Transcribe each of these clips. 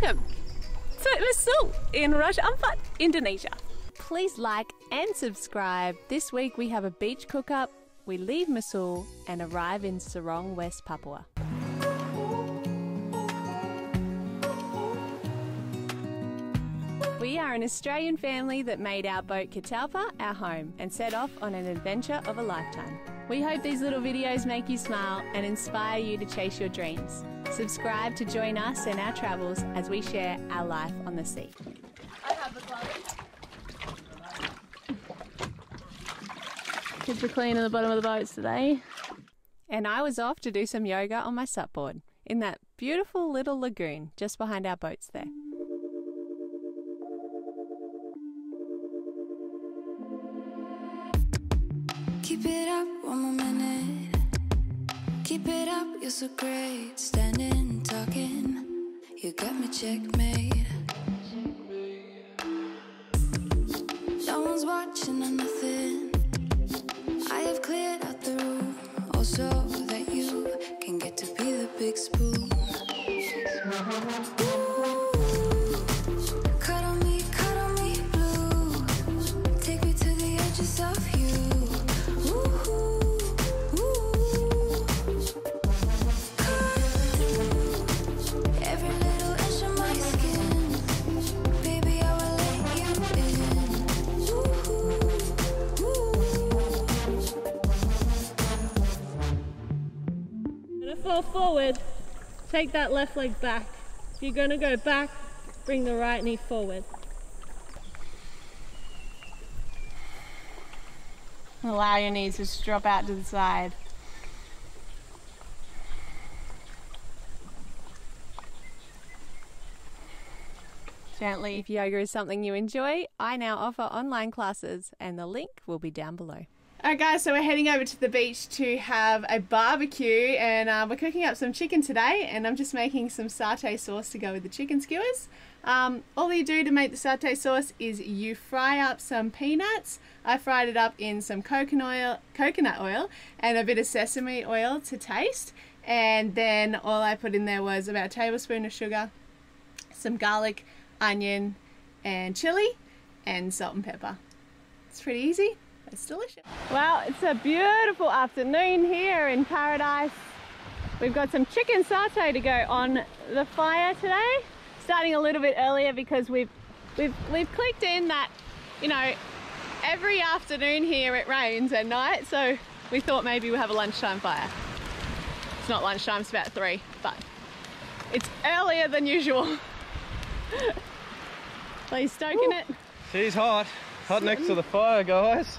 Welcome to Misool in Raja Ampat, Indonesia. Please like and subscribe. This week we have a beach cook up, we leave Misool and arrive in Sorong, West Papua. We are an Australian family that made our boat Catalpa our home and set off on an adventure of a lifetime. We hope these little videos make you smile and inspire you to chase your dreams. Subscribe to join us in our travels as we share our life on the sea. I have the Kids are cleaning the bottom of the boats today. And I was off to do some yoga on my supboard in that beautiful little lagoon just behind our boats there. Keep it up one more minute. Keep it up, you're so great. Got me checkmate. No one's watching or nothing. Gonna forward, take that left leg back. If you're gonna go back, bring the right knee forward. Allow your knees to just drop out to the side. Gently. If yoga is something you enjoy, I now offer online classes, and the link will be down below. Alright, guys, so we're heading over to the beach to have a barbecue, and uh, we're cooking up some chicken today. And I'm just making some satay sauce to go with the chicken skewers. Um, all you do to make the satay sauce is you fry up some peanuts. I fried it up in some coconut oil, coconut oil and a bit of sesame oil to taste. And then all I put in there was about a tablespoon of sugar, some garlic, onion, and chili, and salt and pepper. It's pretty easy. It's delicious. Well, it's a beautiful afternoon here in paradise. We've got some chicken satay to go on the fire today. Starting a little bit earlier because we've we've we've clicked in that, you know, every afternoon here it rains at night, so we thought maybe we'll have a lunchtime fire. It's not lunchtime, it's about three, but it's earlier than usual. Are you stoking it? She's hot. Hot next to the fire, guys.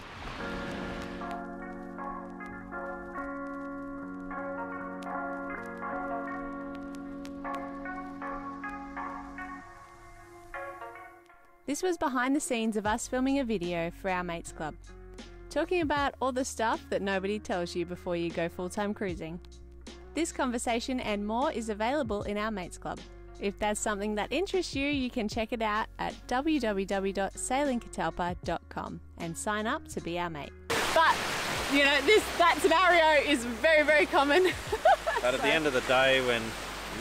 This was behind the scenes of us filming a video for our mates club, talking about all the stuff that nobody tells you before you go full time cruising. This conversation and more is available in our mates club. If that's something that interests you, you can check it out at www.sailingcatalpa.com and sign up to be our mate. But you know, this that scenario is very very common. But at the end of the day, when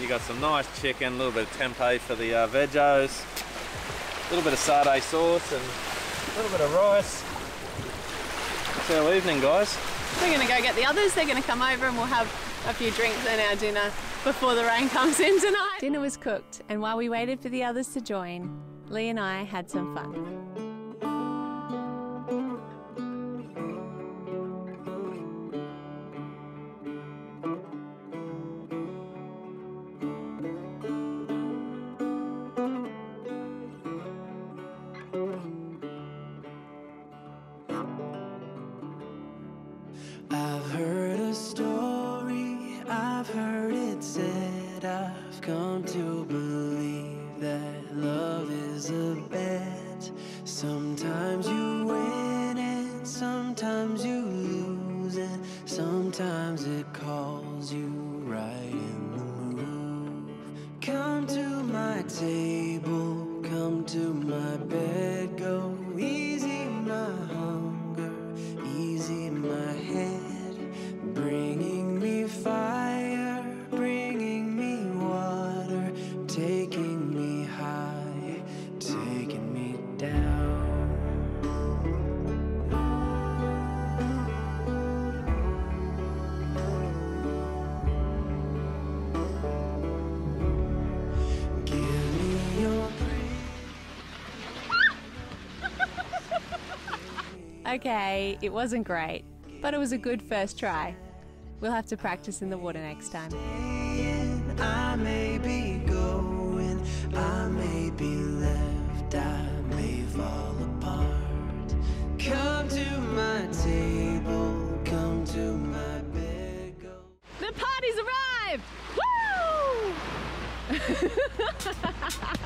you got some nice chicken, a little bit of tempeh for the uh, veggies, a little bit of satay sauce, and a little bit of rice. It's our evening, guys. We're going to go get the others. They're going to come over and we'll have a few drinks and our dinner before the rain comes in tonight. Dinner was cooked, and while we waited for the others to join, Lee and I had some fun. Okay, it wasn't great, but it was a good first try. We'll have to practice in the water next time. I may be going, I may be left, I may fall apart. Come to my table, come to my bed. Go The party's arrived! Woo!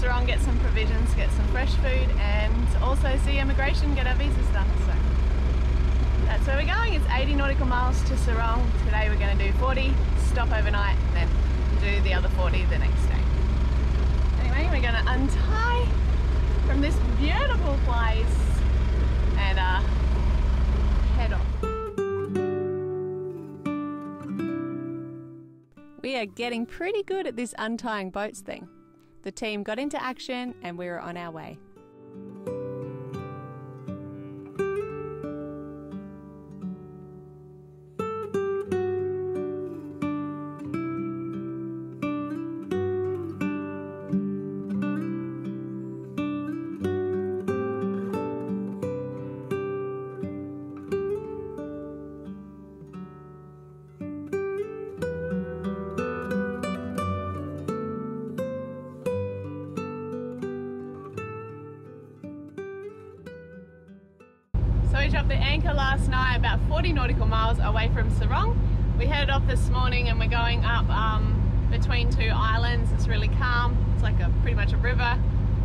to get some provisions, get some fresh food and also see immigration, get our visas done. So that's where we're going. It's 80 nautical miles to Sorong. Today we're going to do 40, stop overnight and then do the other 40 the next day. Anyway, we're going to untie from this beautiful place and uh, head off. We are getting pretty good at this untying boats thing. The team got into action and we were on our way. So we dropped the anchor last night about 40 nautical miles away from Sorong. We headed off this morning and we're going up um, between two islands. It's really calm. It's like a pretty much a river.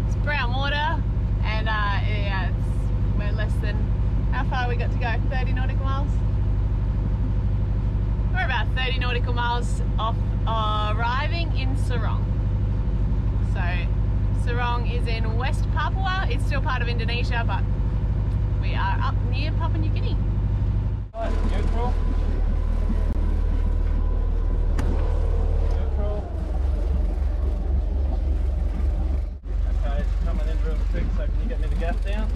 It's brown water and uh, yeah, it's, we're less than how far we got to go? 30 nautical miles. We're about 30 nautical miles off uh, arriving in Sorong. So Sorong is in West Papua. It's still part of Indonesia, but we are up near Papua New Guinea. Neutral. Neutral. Okay, it's coming in real quick, so can you get me the gas down?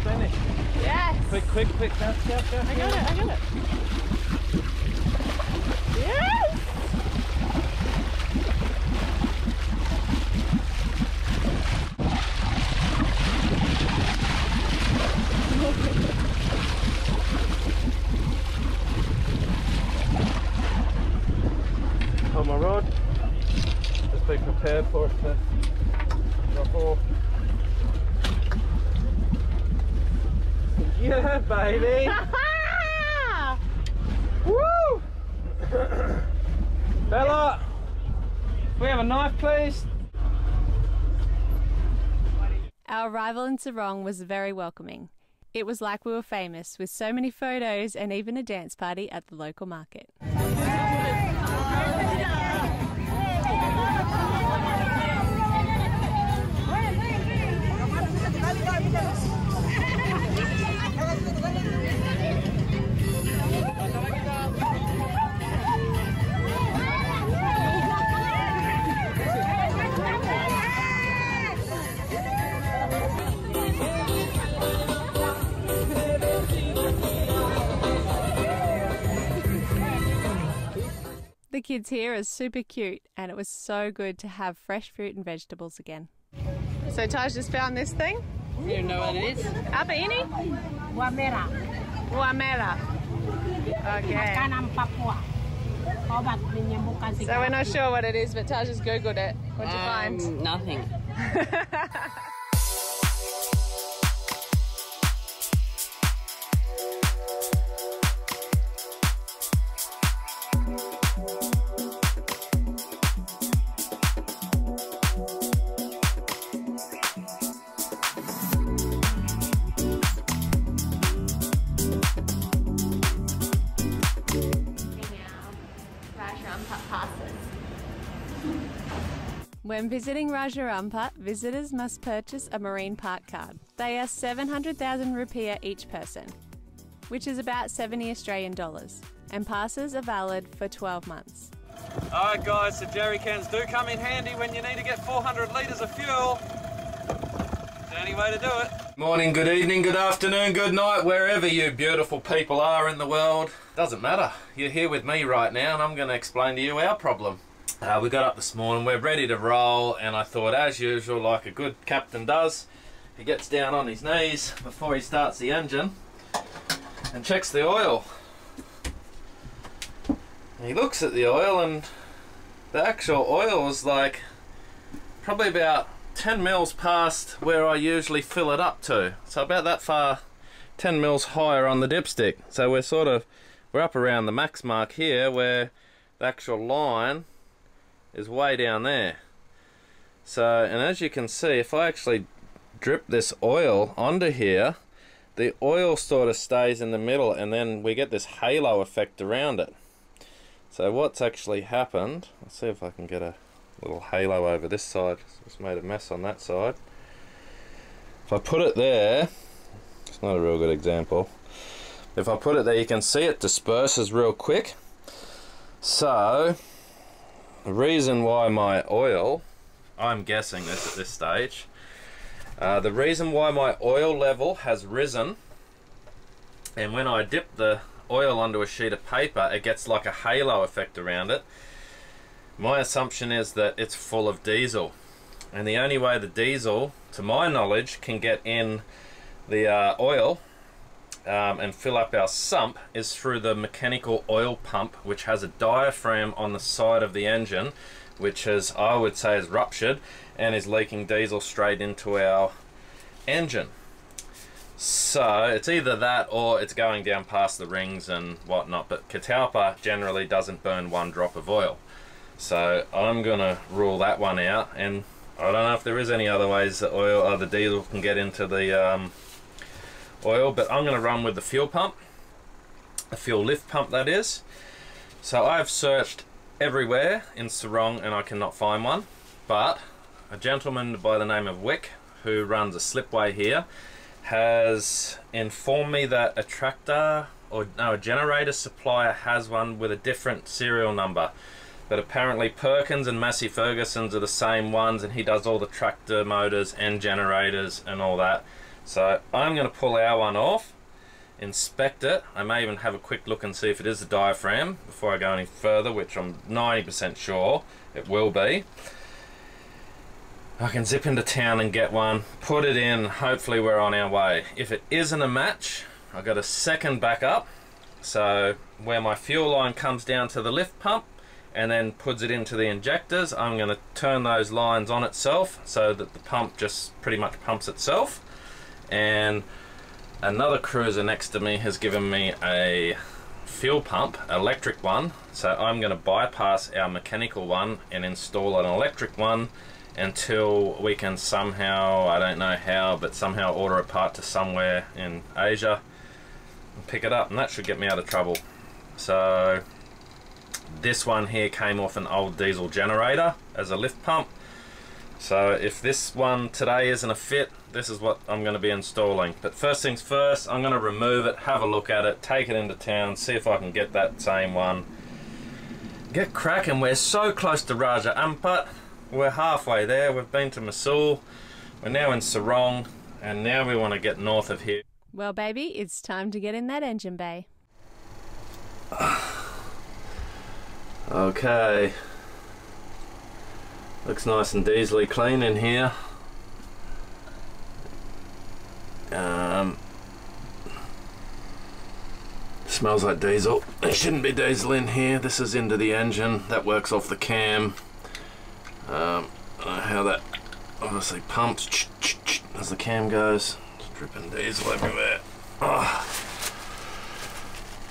Spanish. Yes! Quick, quick, quick, gas, gas, gas. I got it, I got it. Yes! Hold my rod. Just be prepared for it to drop off. Yeah, baby! Woo! Bella! We have a knife, please. Our arrival in Sorong was very welcoming. It was like we were famous, with so many photos and even a dance party at the local market. Kids here are super cute, and it was so good to have fresh fruit and vegetables again. So Taj just found this thing. You know what it is? Apa ini? Wamera, Wamera. Okay. kanan Papua. So we're not sure what it is, but Taj just googled it. What'd you find? Um, Nothing. When visiting Raja Ampat, visitors must purchase a marine park card. They are 700,000 rupiah each person, which is about 70 Australian dollars, and passes are valid for 12 months. Alright guys, so jerry cans do come in handy when you need to get 400 litres of fuel. It's the only way to do it. Morning, good evening, good afternoon, good night, wherever you beautiful people are in the world. Doesn't matter. You're here with me right now and I'm going to explain to you our problem. Uh, we got up this morning, we're ready to roll, and I thought, as usual, like a good captain does, he gets down on his knees before he starts the engine and checks the oil. And he looks at the oil, and the actual oil is like probably about 10 mils past where I usually fill it up to. So about that far, 10 mils higher on the dipstick. So we're sort of, we're up around the max mark here where the actual line is way down there. So, and as you can see, if I actually drip this oil onto here, the oil sort of stays in the middle and then we get this halo effect around it. So what's actually happened, let's see if I can get a little halo over this side, just made a mess on that side. If I put it there, it's not a real good example. If I put it there, you can see it disperses real quick. So, the reason why my oil, I'm guessing this at this stage, uh, the reason why my oil level has risen, and when I dip the oil onto a sheet of paper, it gets like a halo effect around it. My assumption is that it's full of diesel. And the only way the diesel, to my knowledge, can get in the uh, oil um, and fill up our sump is through the mechanical oil pump, which has a diaphragm on the side of the engine, which is, I would say, is ruptured and is leaking diesel straight into our engine. So it's either that or it's going down past the rings and whatnot. But Catalpa generally doesn't burn one drop of oil. So I'm gonna rule that one out and I don't know if there is any other ways that oil or the diesel can get into the um, oil, but I'm gonna run with the fuel pump, a fuel lift pump that is. So I've searched everywhere in Sorong and I cannot find one, but a gentleman by the name of Wick, who runs a slipway here, has informed me that a tractor or no, a generator supplier has one with a different serial number. But apparently Perkins and Massey Ferguson's are the same ones and he does all the tractor motors and generators and all that. So I'm going to pull our one off, inspect it. I may even have a quick look and see if it is the diaphragm before I go any further, which I'm 90% sure it will be. I can zip into town and get one, put it in, hopefully we're on our way. If it isn't a match, I've got a second backup. So where my fuel line comes down to the lift pump and then puts it into the injectors, I'm going to turn those lines on itself so that the pump just pretty much pumps itself. And another cruiser next to me has given me a fuel pump, electric one. So I'm going to bypass our mechanical one and install an electric one until we can somehow, I don't know how, but somehow order a part to somewhere in Asia and pick it up and that should get me out of trouble. So this one here came off an old diesel generator as a lift pump. So if this one today isn't a fit, this is what I'm going to be installing. But first things first, I'm going to remove it, have a look at it, take it into town, see if I can get that same one. Get cracking, we're so close to Raja Ampat. We're halfway there, we've been to Misool, we're now in Sorong, and now we want to get north of here. Well, baby, it's time to get in that engine bay. Okay. Looks nice and diesely clean in here. Um, smells like diesel. There shouldn't be diesel in here. This is into the engine. That works off the cam. Um, how that obviously pumps as the cam goes. It's dripping diesel everywhere. Oh.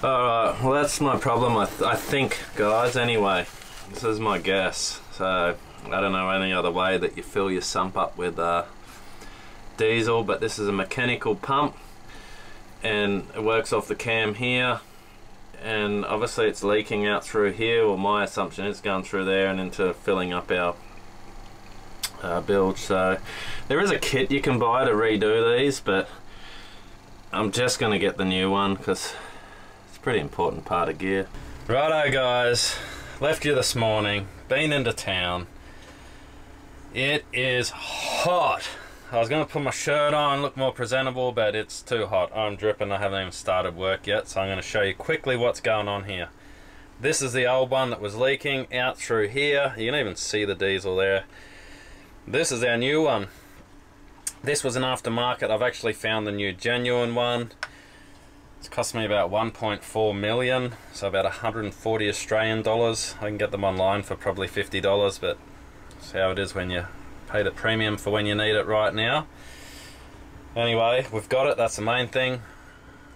Alright, well that's my problem I, th I think guys anyway. This is my guess. So I don't know any other way that you fill your sump up with uh, diesel but this is a mechanical pump and it works off the cam here and obviously it's leaking out through here. Or my assumption is going through there and into filling up our uh, bilge. So there is a kit you can buy to redo these but I'm just gonna get the new one because it's a pretty important part of gear. Righto guys. Left you this morning. Been into town it is hot I was going to put my shirt on, look more presentable, but it's too hot. I'm dripping, I haven't even started work yet, so I'm going to show you quickly what's going on here. This is the old one that was leaking out through here. You can even see the diesel there. This is our new one. This was an aftermarket. I've actually found the new genuine one. It's cost me about 1.4 million, so about 140 Australian dollars. I can get them online for probably $50, but that's how it is when you pay the premium for when you need it right now. Anyway, we've got it, that's the main thing.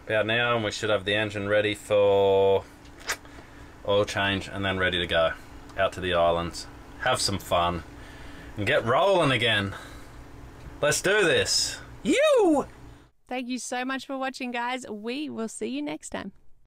About now, and we should have the engine ready for oil change and then ready to go out to the islands. Have some fun and get rolling again. Let's do this. You! Thank you so much for watching, guys. We will see you next time.